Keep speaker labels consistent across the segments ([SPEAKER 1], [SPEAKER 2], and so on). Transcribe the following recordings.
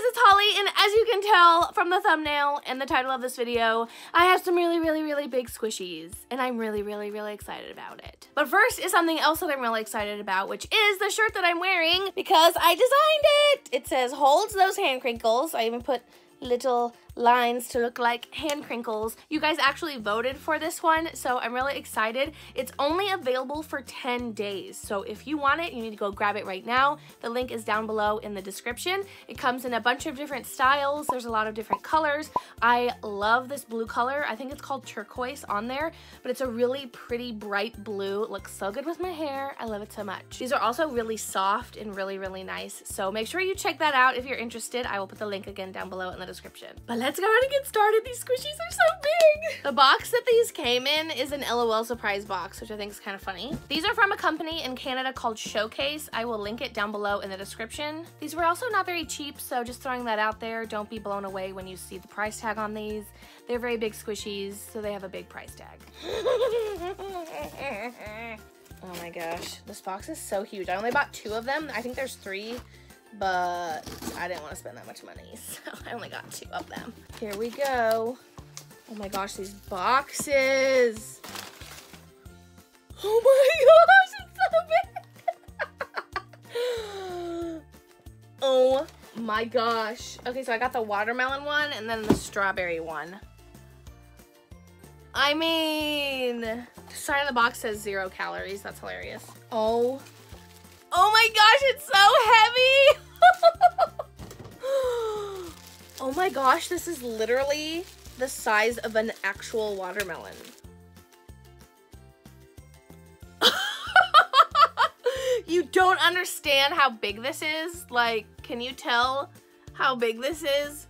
[SPEAKER 1] guys, it's Holly, and as you can tell from the thumbnail and the title of this video, I have some really, really, really big squishies, and I'm really, really, really excited about it. But first is something else that I'm really excited about, which is the shirt that I'm wearing because I designed it. It says, holds those hand crinkles. I even put little lines to look like hand crinkles. You guys actually voted for this one, so I'm really excited. It's only available for 10 days, so if you want it, you need to go grab it right now. The link is down below in the description. It comes in a bunch of different styles. There's a lot of different colors. I love this blue color. I think it's called turquoise on there, but it's a really pretty bright blue. It looks so good with my hair. I love it so much. These are also really soft and really, really nice, so make sure you check that out if you're interested. I will put the link again down below in the description. But let's go ahead and get started. These squishies are so big. The box that these came in is an LOL surprise box, which I think is kind of funny. These are from a company in Canada called Showcase. I will link it down below in the description. These were also not very cheap, so just throwing that out there. Don't be blown away when you see the price tag on these. They're very big squishies, so they have a big price tag. oh my gosh, this box is so huge. I only bought two of them. I think there's three but I didn't want to spend that much money, so I only got two of them. Here we go. Oh my gosh, these boxes. Oh my gosh, it's so big. oh my gosh. Okay, so I got the watermelon one and then the strawberry one. I mean, the sign of the box says zero calories. That's hilarious. Oh Oh my gosh, it's so heavy. oh my gosh, this is literally the size of an actual watermelon. you don't understand how big this is? Like, can you tell how big this is?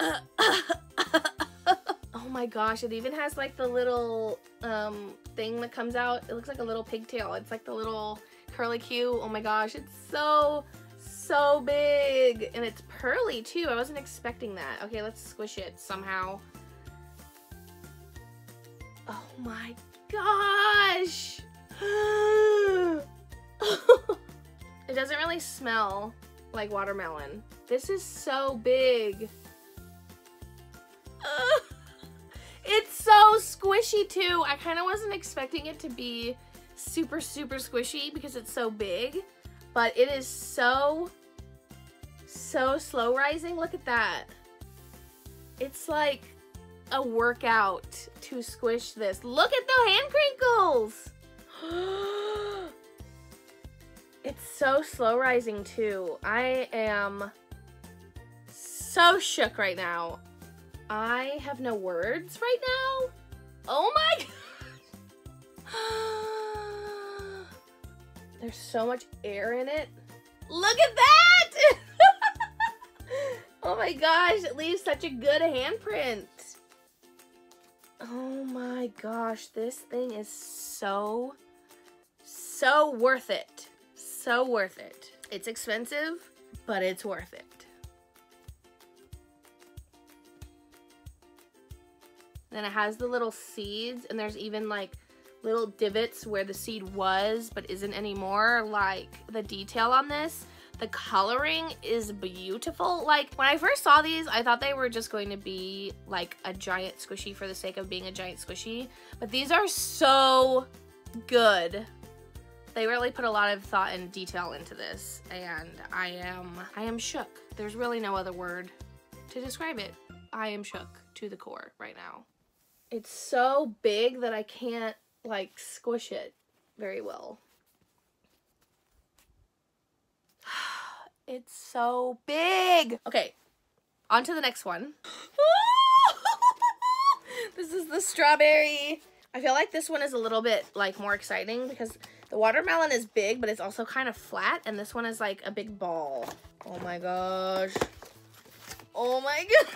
[SPEAKER 1] oh my gosh, it even has like the little um, thing that comes out. It looks like a little pigtail. It's like the little curly Q. Oh my gosh, it's so, so big. And it's pearly too. I wasn't expecting that. Okay, let's squish it somehow. Oh my gosh. it doesn't really smell like watermelon. This is so big. it's so squishy too. I kind of wasn't expecting it to be super, super squishy because it's so big. But it is so, so slow rising. Look at that. It's like a workout to squish this. Look at the hand crinkles. it's so slow rising too. I am so shook right now. I have no words right now. Oh my god. There's so much air in it. Look at that! oh my gosh, it leaves such a good handprint. Oh my gosh, this thing is so, so worth it. So worth it. It's expensive, but it's worth it. Then it has the little seeds and there's even like little divots where the seed was but isn't anymore. Like the detail on this, the coloring is beautiful. Like when I first saw these, I thought they were just going to be like a giant squishy for the sake of being a giant squishy. But these are so good. They really put a lot of thought and detail into this and I am, I am shook. There's really no other word to describe it. I am shook to the core right now. It's so big that I can't like squish it very well. It's so big. Okay, on to the next one. this is the strawberry. I feel like this one is a little bit like more exciting because the watermelon is big, but it's also kind of flat. And this one is like a big ball. Oh my gosh. Oh my god.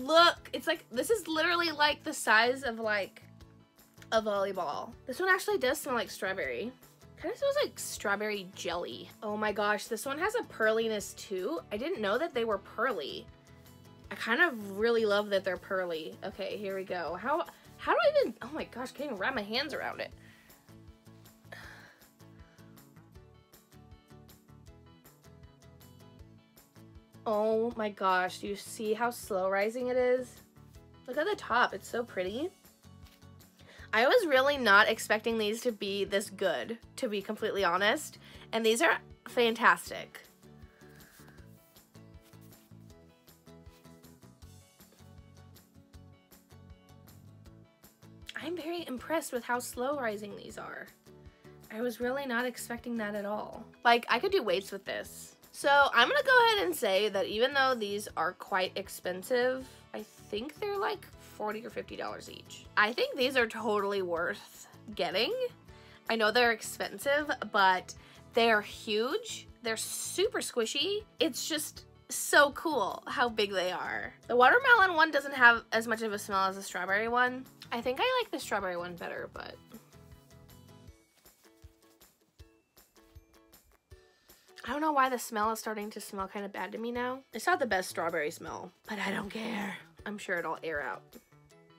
[SPEAKER 1] Look, it's like, this is literally like the size of like a volleyball. This one actually does smell like strawberry. Kind of smells like strawberry jelly. Oh my gosh, this one has a pearliness too. I didn't know that they were pearly. I kind of really love that they're pearly. Okay, here we go. How how do I even, oh my gosh, can't even wrap my hands around it. Oh my gosh, do you see how slow rising it is? Look at the top, it's so pretty. I was really not expecting these to be this good, to be completely honest. And these are fantastic. I'm very impressed with how slow rising these are. I was really not expecting that at all. Like, I could do weights with this. So I'm gonna go ahead and say that even though these are quite expensive, I think they're like 40 or $50 each. I think these are totally worth getting. I know they're expensive, but they're huge. They're super squishy. It's just so cool how big they are. The watermelon one doesn't have as much of a smell as the strawberry one. I think I like the strawberry one better, but I don't know why the smell is starting to smell kind of bad to me now. It's not the best strawberry smell, but I don't care. I'm sure it'll air out.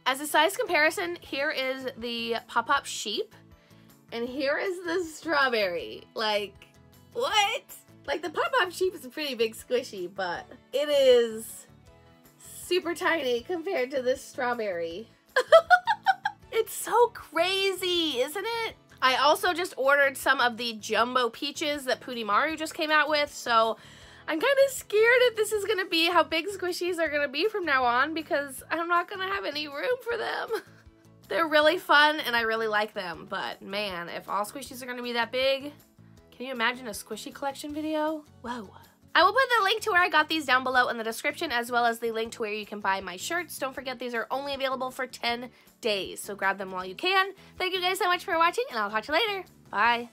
[SPEAKER 1] As a size comparison, here is the pop-up Sheep, and here is the strawberry. Like, what? Like, the pop-up Sheep is a pretty big squishy, but it is super tiny compared to this strawberry. it's so crazy, isn't it? I also just ordered some of the jumbo peaches that Punimaru just came out with, so I'm kind of scared if this is going to be how big squishies are going to be from now on because I'm not going to have any room for them. They're really fun and I really like them, but man, if all squishies are going to be that big, can you imagine a squishy collection video? Whoa. I will put the link to where I got these down below in the description as well as the link to where you can buy my shirts. Don't forget these are only available for 10 days, so grab them while you can. Thank you guys so much for watching and I'll talk to you later. Bye.